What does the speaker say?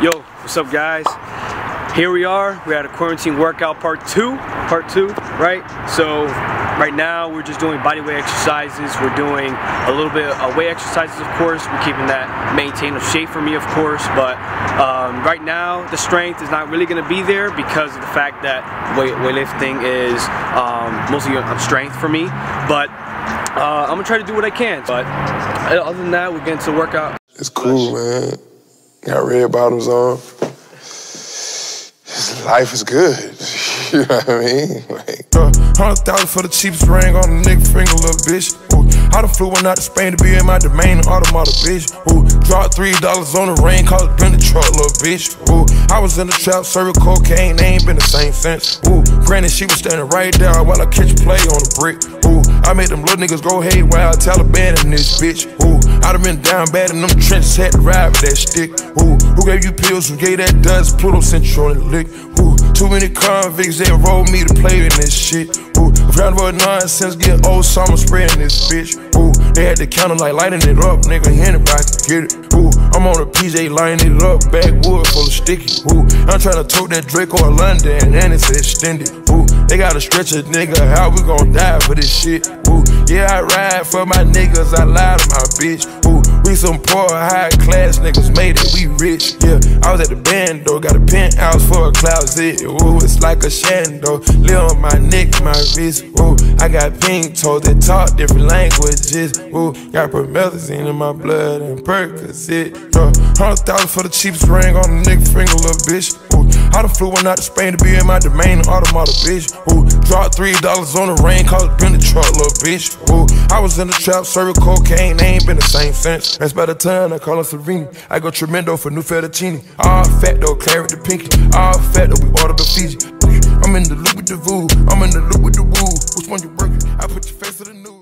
Yo, what's up guys? Here we are, we're at a quarantine workout part two, part two, right? So right now we're just doing body weight exercises. We're doing a little bit of weight exercises, of course. We're keeping that maintain of shape for me, of course. But um, right now the strength is not really gonna be there because of the fact that weight weightlifting is um, mostly on strength for me. But uh, I'm gonna try to do what I can. But other than that, we're getting to workout. It's cool, man. Got red bottoms on. His Life is good. you know what I mean? Like, uh, Hundred thousand for the cheapest ring on the nigga finger, little bitch. Ooh, I done flew one out to Spain to be in my domain, automata, bitch. Ooh, dropped three dollars on the ring, called it been the truck, little bitch. Ooh, I was in the trap, serving cocaine, they ain't been the same since. Ooh, granted, she was standing right there while I catch play on the brick. Ooh, I made them little niggas go haywire, Taliban in this bitch. Ooh, I done been down bad in them trenches, had to ride with that stick. Ooh, who gave you pills? Who gave that dust? Pluto Central and lick. Ooh, too many convicts, they rolled me to play in this shit. Ooh, round about nonsense, get old summer spraying this bitch. Ooh, they had the counter like lighting it up, nigga, anybody can get it. Ooh, I'm on a PJ lining it up, backwood full of sticky. Ooh, I'm trying to tote that Draco or London, and it's extended. Ooh, they gotta stretch a nigga, how we gon' die for this shit? Ooh, yeah, I ride for my niggas, I lie to my bitch. We some poor, high class niggas made it, we rich. Yeah, I was at the band though, got a penthouse for a closet. Ooh, it's like a shando. Live on my neck, my wrist. Ooh, I got pink toes that talk different languages. Ooh, got promethazine in my blood and Percocet. Uh, Hundred thousand for the cheapest ring on the nigga finger, little bitch. Ooh, I done flew one out to Spain to be in my domain, automata, bitch. Ooh, dropped three dollars on the rain, called it been the truck, little bitch. Ooh, I was in the trap, serving cocaine, they ain't been the same since. That's by the time I call her Serene. I go tremendo for new fettuccine. All fat though, claret the pinky. All fat though, we order the Fiji. I'm in the loop with the voo. I'm in the loop with the woo. Which one you working? I put your face to the news.